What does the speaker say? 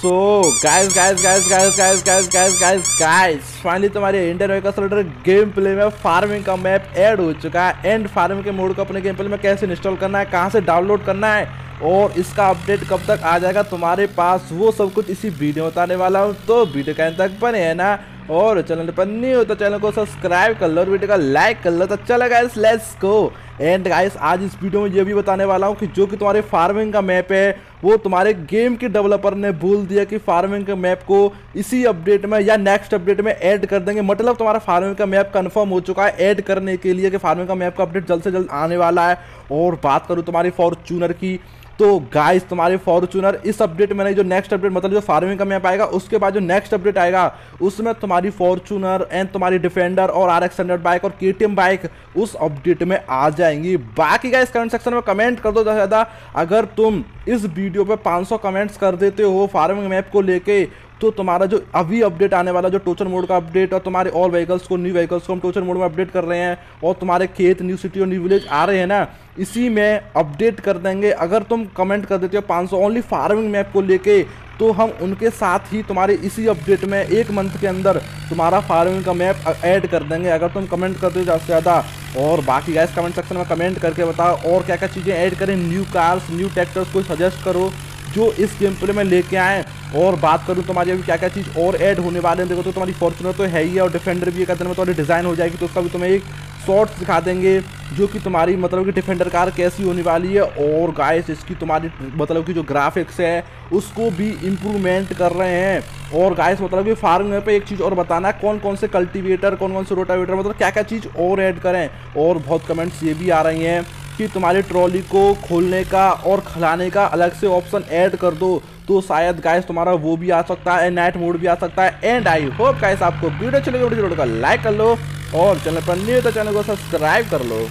So guys guys guys guys guys guys guys guys guys finally तुम्हारे Indian vehicle game play में farming का map add हो चुका है। एंड फ़ार्मिंग के मोड को अपने गेम प्ले में कैसे इंस्टॉल करना है, कहाँ से डाउनलोड करना है, और इसका अपडेट कब तक आ जाएगा तुम्हारे पास, वो सब कुछ इसी वीडियो में बताने वाला हूँ। तो वीडियो के तक बने है ना और चैनल पर नहीं हो तो चैनल को सब्सक्राइब कर लो, और वीडियो का लाइक कर लो तो चलो guys let's go and guys आज इस वीडियो में ये भी बताने वाला हूँ कि जो कि तुम्हारे फ़ार्मिंग का मैप है, वो तुम्हारे गेम के डेवलपर ने भूल दिया कि फ़ार्मिंग के मैप को इसी अपडेट में या नेक्स्ट अपडेट में ऐड कर देंगे। मतलब तुम्हारा फ़ार्मिंग का मैप कन्फर्म हो चुका है ऐड करने के लिए कि फ़ार्मिंग का मैप का अपडेट जल्द से जल्द आने वाला है। और बात करूँ तुम्हारी फॉर्चूनर की तो गाइस तुम्हारे फॉर्चूनर इस अपडेट में नहीं, जो नेक्स्ट अपडेट मतलब जो फ़ार्मिंग का मैप आएगा, उसके बाद जो नेक्स्ट अपडेट आएगा, उसमें तुम्हारी फॉर्चूनर एंड तुम्हारी डिफेंडर और आर एक्स बाइक और के बाइक उस अपडेट में आ जाएँगी। बाकी गाइस कमेंट सेक्शन में कमेंट कर दो ज़्यादा अगर तुम इस वीडियो पर 500 कमेंट्स कर देते हो फ़ार्मिंग मैप को लेके तो तुम्हारा जो अभी अपडेट आने वाला जो टोचर मोड का अपडेट और तुम्हारे ऑल व्हीकल्स को न्यू व्हीकल्स को हम टोचर मोड में अपडेट कर रहे हैं और तुम्हारे खेत न्यू सिटी और न्यू विलेज आ रहे हैं ना, इसी में अपडेट कर देंगे। अगर तुम कमेंट कर देते हो 500 ओनली फ़ार्मिंग मैप को लेके तो हम उनके साथ ही तुम्हारे इसी अपडेट में एक मंथ के अंदर तुम्हारा फ़ार्मिंग का मैप ऐड कर देंगे। अगर तुम कमेंट करते हो ज़्यादा से ज़्यादा, और बाकी गैस कमेंट सेक्शन में कमेंट करके बताओ और क्या क्या चीज़ें ऐड करें न्यू कार्स न्यू ट्रैक्टर्स को सजेस्ट करो। जो इस गेम प्ले में लेके आए और बात करूँ तुम्हारी अभी क्या क्या चीज़ और ऐड होने वाले हैं। देखो तो तुम्हारी फॉर्चुनर तो है ही है और डिफेंडर भी एक दिन में तुम्हारी डिज़ाइन हो जाएगी तो उसका भी तुम्हें एक शॉर्ट्स दिखा देंगे, जो कि तुम्हारी मतलब कि डिफेंडर कार कैसी होने वाली है। और गाइस इसकी तुम्हारी मतलब कि जो ग्राफिक्स है, उसको भी इम्प्रूवमेंट कर रहे हैं। और गाइस मतलब कि फ़ार्मिंग पे एक चीज़ और बताना कौन कौन से कल्टीवेटर कौन कौन से रोटावेटर मतलब क्या क्या चीज़ और ऐड करें। और बहुत कमेंट्स ये भी आ रही हैं। कि तुम्हारी ट्रॉली को खोलने का और खिलाने का अलग से ऑप्शन ऐड कर दो तो शायद गाइस तुम्हारा वो भी आ सकता है नाइट मोड भी आ सकता है एंड आई होप गाइस आपको वीडियो चलेगा वीडियो का लाइक कर लो और चैनल पर नहीं तो चैनल को सब्सक्राइब कर लो।